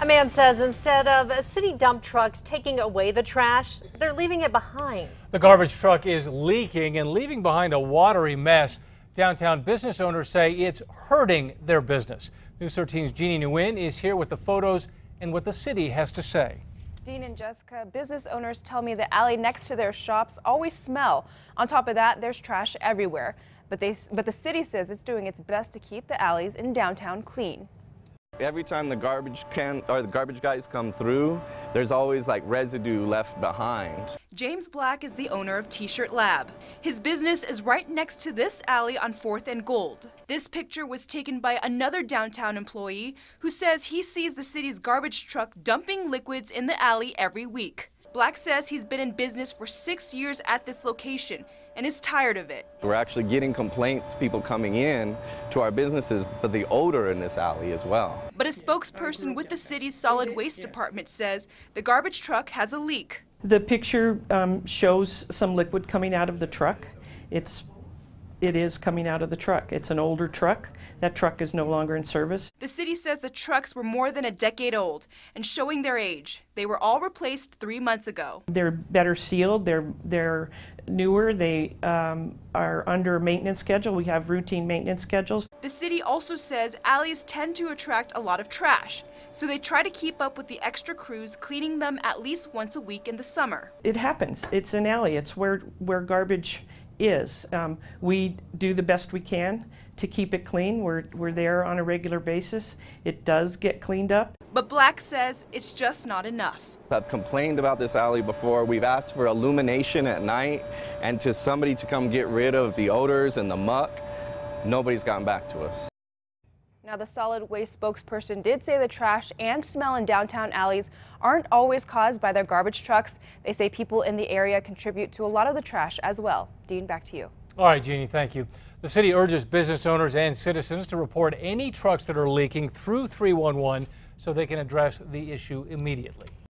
A man says instead of city dump trucks taking away the trash, they're leaving it behind. The garbage truck is leaking and leaving behind a watery mess. Downtown business owners say it's hurting their business. News 13's Jeannie Nguyen is here with the photos and what the city has to say. Dean and Jessica, business owners tell me the alley next to their shops always smell. On top of that, there's trash everywhere. But, they, but the city says it's doing its best to keep the alleys in downtown clean. Every time the garbage can or the garbage guys come through, there's always like residue left behind. James Black is the owner of T-Shirt Lab. His business is right next to this alley on 4th and Gold. This picture was taken by another downtown employee who says he sees the city's garbage truck dumping liquids in the alley every week. Black says he's been in business for six years at this location and is tired of it. We're actually getting complaints, people coming in to our businesses, but the odor in this alley as well. But a spokesperson with the city's solid waste department says the garbage truck has a leak. The picture um, shows some liquid coming out of the truck. It's it is coming out of the truck. It's an older truck. That truck is no longer in service. The city says the trucks were more than a decade old and showing their age. They were all replaced three months ago. They're better sealed. They're they're newer. They um, are under maintenance schedule. We have routine maintenance schedules. The city also says alleys tend to attract a lot of trash, so they try to keep up with the extra crews cleaning them at least once a week in the summer. It happens. It's an alley. It's where where garbage is. Um, we do the best we can to keep it clean. We're, we're there on a regular basis. It does get cleaned up. But Black says it's just not enough. I've complained about this alley before. We've asked for illumination at night and to somebody to come get rid of the odors and the muck. Nobody's gotten back to us. Now, the solid waste spokesperson did say the trash and smell in downtown alleys aren't always caused by their garbage trucks. They say people in the area contribute to a lot of the trash as well. Dean, back to you. All right, Jeannie, thank you. The city urges business owners and citizens to report any trucks that are leaking through 311 so they can address the issue immediately.